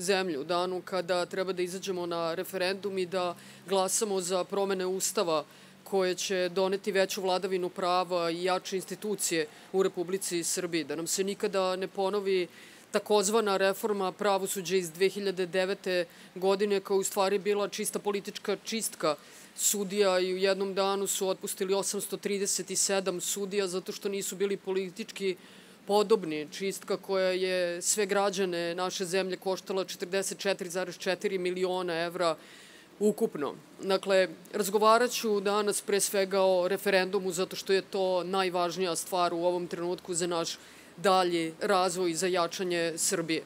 zemlje, u danu kada treba da izađemo na referendum i da glasamo za promene Ustava koje će doneti veću vladavinu prava i jače institucije u Republici Srbiji. Da nam se nikada ne ponovi takozvana reforma pravosuđa iz 2009. godine koja u stvari bila čista politička čistka sudija i u jednom danu su otpustili 837 sudija zato što nisu bili politički podobni. Čistka koja je sve građane naše zemlje koštala 44,4 miliona evra ukupno. Dakle, razgovarat ću danas pre svega o referendumu zato što je to najvažnija stvar u ovom trenutku za naš dalji razvoj i za jačanje Srbije.